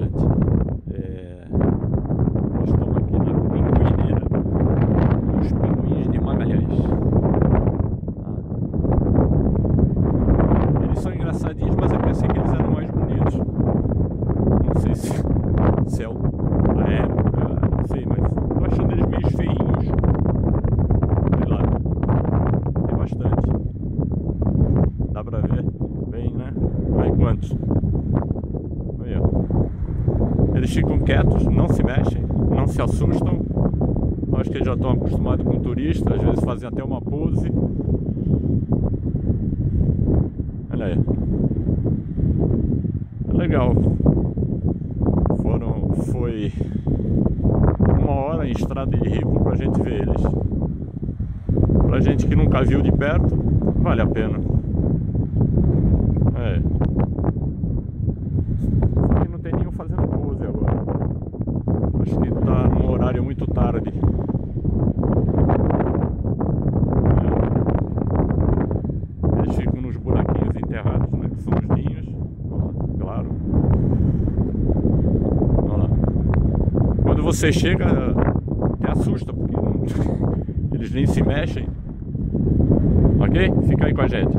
gente. É... Nós estamos aqui na pinguineira dos pinguins de Magalhães. Ah. Eles são engraçadinhos, mas eu pensei que eles eram mais bonitos. Não sei se, se é a época, não sei, mas tô achando eles meio feinhos. Sei lá. Tem bastante. Dá pra ver bem, né? Aí quantos? Aí, ó. Eles ficam quietos, não se mexem, não se assustam. Acho que eles já estão acostumados com turista, às vezes fazem até uma pose. Olha aí. É legal. Foram. Foi uma hora em estrada de rico pra gente ver eles. Pra gente que nunca viu de perto, vale a pena. É. Só que não tem nenhum fazendo pose agora. Acho que tá num horário muito tarde. É. Eles ficam nos buraquinhos enterrados, né? Que são os ninhos. Claro. Olha lá. Quando você chega, até assusta, porque não- eles nem se mexem. Ok? Fica aí com a gente.